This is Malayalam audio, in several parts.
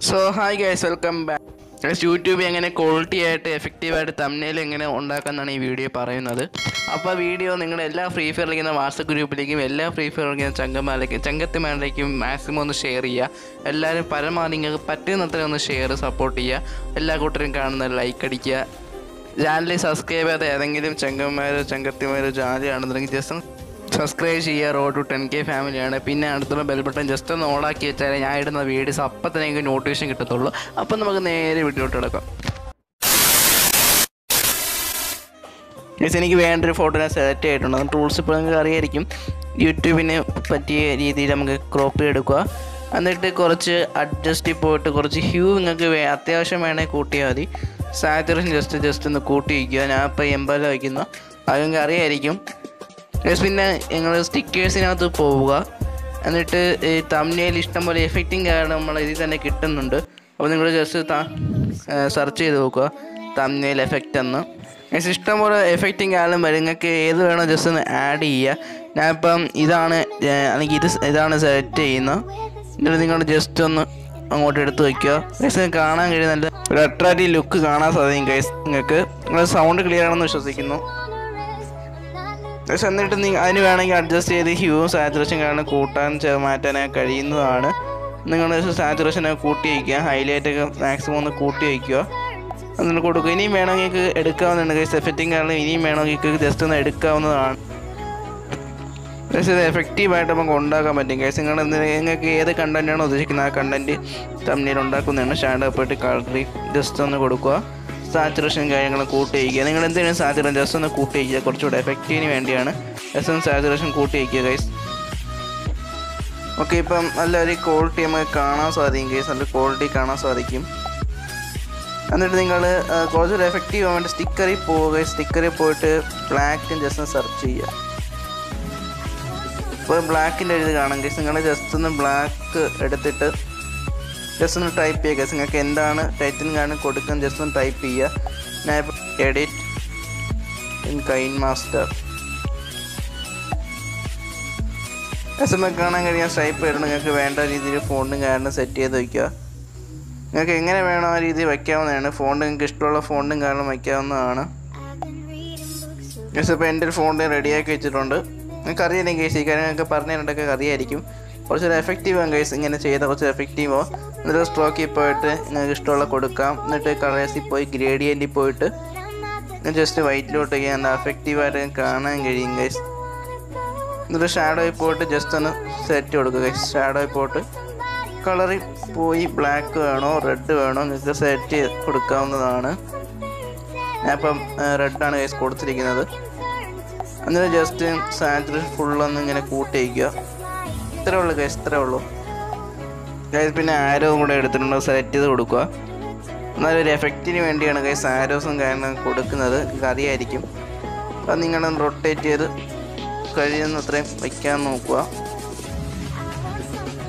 So hi guys welcome back guys YouTube എങ്ങനെ ക്വാളിറ്റി ആയിട്ട് എഫക്റ്റീവായിട്ട് തമ്മിൽ എങ്ങനെ ഉണ്ടാക്കാമെന്നാണ് ഈ വീഡിയോ പറയുന്നത്. അപ്പോൾ വീഡിയോ നിങ്ങളുടെ എല്ലാ ഫ്രീ ഫയർ കളിക്കുന്ന വാട്സപ്പ് ഗ്രൂപ്പിലേക്കും എല്ലാ ഫ്രീ ഫയർ കളിക്കുന്ന ചങ്കന്മാരിലേക്കും ചങ്കത്തിമാരിലേക്കും മാക്സിമം ഒന്ന് ഷെയർ ചെയ്യുക. എല്ലാവരും പരമാവധി നിങ്ങൾക്ക് പറ്റുന്നത്ര ഒന്ന് ഷെയർ സപ്പോർട്ട് ചെയ്യുക. എല്ലാ കൂട്ടരും കാണുന്ന ലൈക്ക് അടിക്കുക. ചാനലിൽ സബ്സ്ക്രൈബ് ചെയ്യാതെ ഏതെങ്കിലും ചങ്കന്മാരോ ചങ്കത്തിമാരോ ജാലിയാണെന്നുണ്ടെങ്കിൽ ജസ്റ്റ് സബ്സ്ക്രൈബ് ചെയ്യുക റോഡ് ടു ടെൻ കെ ഫാമിലിയാണ് പിന്നെ അടുത്തുള്ള ബെൽ ബട്ടൺ ജസ്റ്റ് ഒന്ന് ഓണാക്കി വെച്ചാൽ ഞാൻ ഇടുന്ന വീഡിയോസ് അപ്പം തന്നെ എനിക്ക് നോട്ടിഫിക്കേഷൻ കിട്ടത്തുള്ളൂ. അപ്പം നമുക്ക് നേരെ വീഡിയോട്ട് കിടക്കാം. മീൻസ് എനിക്ക് വേണ്ടൊരു ഫോട്ടോ ഞാൻ സെലക്ട് ചെയ്തിട്ടുണ്ട്. ടൂൾസ് ഇപ്പോൾ നിങ്ങൾക്ക് അറിയായിരിക്കും. യൂട്യൂബിന് പറ്റിയ രീതിയിൽ നമുക്ക് ക്രോപ്പ് എടുക്കുക. എന്നിട്ട് കുറച്ച് അഡ്ജസ്റ്റിൽ പോയിട്ട് കുറച്ച് ഹ്യൂ നിങ്ങൾക്ക് വേ അത്യാവശ്യം വേണമെങ്കിൽ കൂട്ടിയാൽ മതി. സാച്ചുറേഷൻ ജസ്റ്റ് ജസ്റ്റ് ഒന്ന് കൂട്ടി വയ്ക്കുക. ഞാൻ ഇപ്പോൾ എൺപത് വയ്ക്കുന്നു. അത് നിങ്ങൾക്ക് അറിയായിരിക്കും. പിന്നെ ഞങ്ങൾ സ്റ്റിക്കേഴ്സിനകത്ത് പോവുക. എന്നിട്ട് ഈ തമിഴിൽ ഇഷ്ടം പോലെ എഫക്റ്റിംഗ് കാരണം നമ്മൾ ഇതിൽ തന്നെ കിട്ടുന്നുണ്ട്. അപ്പോൾ നിങ്ങൾ ജസ്റ്റ് സെർച്ച് ചെയ്ത് നോക്കുക. തമ്മിൽ എഫക്റ്റ് എന്ന്. ഇഷ്ടം പോലെ എഫക്റ്റിംഗ് കാരണം വരും. നിങ്ങൾക്ക് ഏത് വേണോ ജസ്റ്റ് ഒന്ന് ആഡ് ചെയ്യുക. ഞാനിപ്പം ഇതാണ് അല്ലെങ്കിൽ ഇത് ഇതാണ് സെലക്ട് ചെയ്യുന്നത്. എന്നിട്ട് നിങ്ങൾ ജസ്റ്റ് ഒന്ന് അങ്ങോട്ട് എടുത്ത് വയ്ക്കുക ഗൈസ് കാണാൻ കഴിയുന്ന നല്ല ഒരു അട്രാക്റ്റീവ് ലുക്ക് കാണാൻ സാധിക്കും ഗൈസ് നിങ്ങൾക്ക്. സൗണ്ട് ക്ലിയർ ആണെന്ന് വിശ്വസിക്കുന്നു. പക്ഷെ എന്നിട്ട് അതിന് വേണമെങ്കിൽ അഡ്ജസ്റ്റ് ചെയ്ത് ഹ്യൂവും സാച്ചുറേഷൻ കാരണം കൂട്ടാൻ മാറ്റാനൊക്കെ കഴിയുന്നതാണ്. നിങ്ങൾ സാച്ചുറേഷൻ കൂട്ടി വയ്ക്കുക ഹൈലൈറ്റ് ഒക്കെ മാക്സിമം ഒന്ന് കൂട്ടി വയ്ക്കുക എന്നിട്ട് കൊടുക്കുക. ഇനിയും വേണമെങ്കിൽ എടുക്കാവുന്നതാണ് ഗൈസ് എഫക്റ്റിംഗ് കാരണം ഇനിയും വേണമെങ്കിൽ ജസ്റ്റ് ഒന്ന് എടുക്കാവുന്നതാണ്. പക്ഷേ ഇത് എഫക്റ്റീവായിട്ട് നമുക്ക് ഉണ്ടാക്കാൻ പറ്റും. കേസ് നിങ്ങൾ നിങ്ങൾക്ക് ഏത് കണ്ടന്റാണോ ഉദ്ദേശിക്കുന്നത് ആ കണ്ടന്റ് തമ്മിൽ ഉണ്ടാക്കുന്നതാണ്. ഷാഡോ പോയിട്ട് കളറി ജസ്റ്റ് ഒന്ന് കൊടുക്കുക. സാച്ചുറേഷൻ കാര്യങ്ങളും കൂട്ടി വയ്ക്കുക നിങ്ങൾ എന്തെങ്കിലും സാച്ചുറേഷൻ ജസ്റ്റ് ഒന്ന് കൂട്ടി വയ്ക്കുക കുറച്ചുകൂടെ എഫക്റ്റീവിന് വേണ്ടിയാണ് ജസ്റ്റ് ഒന്ന് സാച്ചുറേഷൻ കൂട്ടി വയ്ക്കുക ഗൈസ് ഓക്കെ ഇപ്പം നല്ലൊരു ക്വാളിറ്റി നമുക്ക് കാണാൻ സാധിക്കും ഗൈസ് നല്ല ക്വാളിറ്റി കാണാൻ സാധിക്കും. എന്നിട്ട് നിങ്ങൾ കുറച്ചൊരു എഫക്റ്റീവ് ആവാൻ വേണ്ടി സ്റ്റിക്കറിൽ പോവുക സ്റ്റിക്കറിൽ പോയിട്ട് ബ്ലാക്കും ജസ്റ്റ് ഒന്ന് സെർച്ച് ചെയ്യുക. ഇപ്പോൾ ബ്ലാക്കിന്റെ ഇത് കാണാം ഗൈസ് നിങ്ങൾ ജസ്റ്റ് ഒന്ന് ബ്ലാക്ക് എടുത്തിട്ട് ജസ്റ്റ് ഒന്ന് ടൈപ്പ് ചെയ്യുക. ഗസ് നിങ്ങൾക്ക് എന്താണ് ടൈറ്റിൽ കാണാൻ കൊടുക്കാൻ ജസ്റ്റ് ഒന്ന് ടൈപ്പ് ചെയ്യുക. ഞാൻ edit in KineMaster S M കാണാൻ കഴിയാൻ ടൈപ്പ് ചെയ്യണം നിങ്ങൾക്ക് വേണ്ട രീതിയിൽ ഫോണ്ടും കാരണം സെറ്റ് ചെയ്ത് വയ്ക്കുക നിങ്ങൾക്ക് എങ്ങനെ വേണോ ആ രീതിയിൽ വയ്ക്കാവുന്നതാണ് ഫോണ്ട് നിങ്ങൾക്ക് ഇഷ്ടമുള്ള ഫോണ്ടും കാരണം വയ്ക്കാവുന്നതാണ് ഗസ് ഇപ്പോൾ എന്റെ ഒരു ഫോണ്ട് റെഡിയാക്കി വെച്ചിട്ടുണ്ട്. നിങ്ങൾക്ക് അറിയാം കേസ് ഈ കാര്യങ്ങളൊക്കെ പറഞ്ഞു തന്നിട്ടൊക്കെ അറിയായിരിക്കും. കുറച്ചൊരു എഫക്റ്റീവ് ആണ് കേസ് ഇങ്ങനെ ചെയ്ത കുറച്ച് എഫക്റ്റീവോ എന്നിട്ട് സ്ട്രോക്കിൽ പോയിട്ട് നിങ്ങൾക്ക് ഇഷ്ടമുള്ള കൊടുക്കാം. എന്നിട്ട് കളേഴ്സിൽ പോയി ഗ്രേഡിയന്റിൽ പോയിട്ട് ജസ്റ്റ് വൈറ്റിലോട്ട് ചെയ്യാൻ എഫക്റ്റീവായിട്ട് കാണാൻ കഴിയും ഗൈസ് എന്നിട്ട് ഷാഡോയിൽ പോയിട്ട് ജസ്റ്റ് ഒന്ന് സെറ്റ് കൊടുക്കുക ഗൈസ് ഷാഡോയിൽ പോയിട്ട് കളറിൽ പോയി ബ്ലാക്ക് വേണോ റെഡ് വേണോ നിങ്ങൾക്ക് സെറ്റ് ചെയ്ത് കൊടുക്കാവുന്നതാണ്. ഞാനിപ്പം റെഡാണ് ഗൈസ് കൊടുത്തിരിക്കുന്നത്. എന്നിട്ട് ജസ്റ്റ് സാച്ചുറേഷൻ ഫുള്ളൊന്ന് ഇങ്ങനെ കൂട്ടി വയ്ക്കുക ഇത്രേ ഉള്ളു ഗൈസ് ഇത്രേ ഉള്ളൂ. ഗൈസ് പിന്നെ ആരോ കൂടെ എടുത്തിട്ടുണ്ട്. സെലക്ട് ചെയ്ത് കൊടുക്കുക. എന്നാലൊരു എഫക്റ്റിന് വേണ്ടിയാണ് ഗൈസ് ആരോസും കാരണം കൊടുക്കുന്നത്. കറിയായിരിക്കും അപ്പം നിങ്ങളൊന്ന് റൊട്ടേറ്റ് ചെയ്ത് കഴിയുന്നത്രയും വയ്ക്കാൻ നോക്കുക.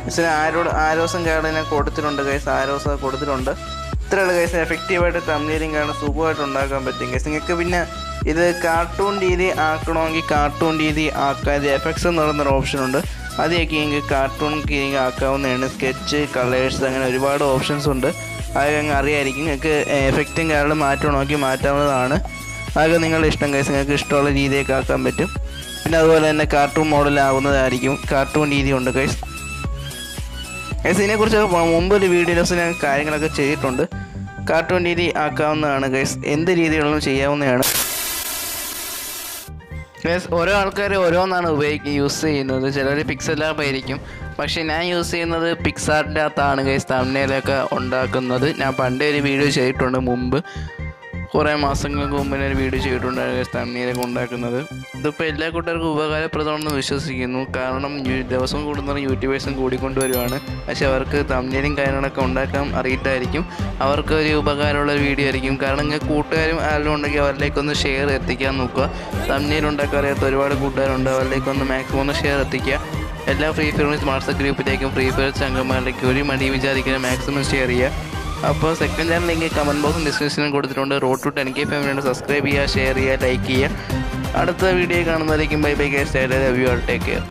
പക്ഷേ ആരോട് ആരോസും കാർഡിനെ കൊടുത്തിട്ടുണ്ട് ഗൈസ് ആരോസ് കൊടുത്തിട്ടുണ്ട്. ഇത്രയുള്ള ഗൈസ് എഫക്റ്റീവായിട്ട് തമ്മിലും കാരണം സുഖമായിട്ട് ഉണ്ടാക്കാൻ പറ്റും. ഗൈസ് നിങ്ങൾക്ക് പിന്നെ ഇത് കാർട്ടൂൺ രീതി ആക്കണമെങ്കിൽ കാർട്ടൂൺ രീതി ആക്കാതെ എഫക്ട്സ് എന്ന് പറയുന്നൊരു ഓപ്ഷൻ അതൊക്കെ നിങ്ങൾക്ക് കാർട്ടൂൺ രീതി ആക്കാവുന്നതാണ്. സ്കെച്ച് കളേഴ്സ് അങ്ങനെ ഒരുപാട് ഓപ്ഷൻസ് ഉണ്ട്. അതൊക്കെ അങ്ങ് അറിയായിരിക്കും നിങ്ങൾക്ക് എഫക്റ്റും കാരണം നോക്കി മാറ്റാവുന്നതാണ്. അതൊക്കെ നിങ്ങളുടെ ഇഷ്ടം കഴിച്ച് നിങ്ങൾക്ക് ഇഷ്ടമുള്ള രീതിയൊക്കെ ആക്കാൻ പറ്റും. പിന്നെ അതുപോലെ തന്നെ കാർട്ടൂൺ മോഡലാവുന്നതായിരിക്കും കാർട്ടൂൺ രീതി ഉണ്ട് കഴിച്ച് ഗൈസ് ഇതിനെക്കുറിച്ച് മുമ്പ് ഒരു വീഡിയോസ് ഞാൻ കാര്യങ്ങളൊക്കെ ചെയ്തിട്ടുണ്ട്. കാർട്ടൂൺ രീതി ആക്കാവുന്നതാണ് ഗൈസ് എന്ത് രീതികളിലും ചെയ്യാവുന്നതാണ്. ഗൈസ് ഓരോ ആൾക്കാർ ഓരോന്നാണ് ഉപയോഗിക്കുക യൂസ് ചെയ്യുന്നത്. ചിലർ പിക്സൽ ആപ്പ് ആയിരിക്കും. പക്ഷേ ഞാൻ യൂസ് ചെയ്യുന്നത് പിക്സാറിന്റെ അകത്താണ് ഗൈസ് തമിഴ്നയിലൊക്കെ ഉണ്ടാക്കുന്നത്. ഞാൻ പണ്ടേ ഒരു വീഡിയോ ചെയ്തിട്ടുണ്ട് മുമ്പ്. കുറേ മാസങ്ങൾക്ക് മുമ്പ് ഞാൻ വീഡിയോ ചെയ്തിട്ടുണ്ടായിരുന്നു തണ്ണീരൊക്കെ ഉണ്ടാക്കുന്നത് ഇതിപ്പോൾ എല്ലാ കൂട്ടുകാർക്കും ഉപകാരപ്രദമാണെന്ന് വിശ്വസിക്കുന്നു. കാരണം ദിവസം കൂടുന്ന യൂട്യൂബേഴ്സും കൂടിക്കൊണ്ടുവരുവാണ്. പക്ഷെ അവർക്ക് തമ്മിലും കാര്യങ്ങളൊക്കെ ഉണ്ടാക്കാൻ അറിയിട്ടായിരിക്കും. അവർക്ക് ഒരു ഉപകാരമുള്ള ഒരു വീഡിയോ ആയിരിക്കും. കാരണം ഇങ്ങനെ കൂട്ടുകാരും ആരെങ്കിലും ഉണ്ടെങ്കിൽ അവരിലേക്കൊന്ന് ഷെയർ എത്തിക്കാൻ നോക്കുക. തണ്ണീർ ഉണ്ടാക്കാൻ അറിയാത്ത ഒരുപാട് കൂട്ടുകാരുണ്ട്. അവരിലേക്കൊന്ന് മാക്സിമം ഒന്ന് ഷെയർ എത്തിക്കുക. എല്ലാ ഫ്രീ ഫയർ വാട്സപ്പ് ഗ്രൂപ്പിലേക്കും ഫ്രീ ഫയർ ചങ്കന്മാരിലേക്കും ഒരു മടി വിചാരിക്കുന്ന മാക്സിമം ഷെയർ ചെയ്യുക. അപ്പോൾ സെക്കൻഡ് ചാനൽ ലിങ്ക് കമന്റ് ബോക്സും ഡിസ്ക്രിപ്ഷനും കൊടുത്തിട്ടുണ്ട്. റോഡ് ടു ടെൻ കെ ഫാമിലിയോട് സബ്സ്ക്രൈബ് ചെയ്യുക ഷെയർ ചെയ്യുക ലൈക്ക് ചെയ്യുക. അടുത്ത video കാണുന്നതായിരിക്കും bye bye K stay love you all take care.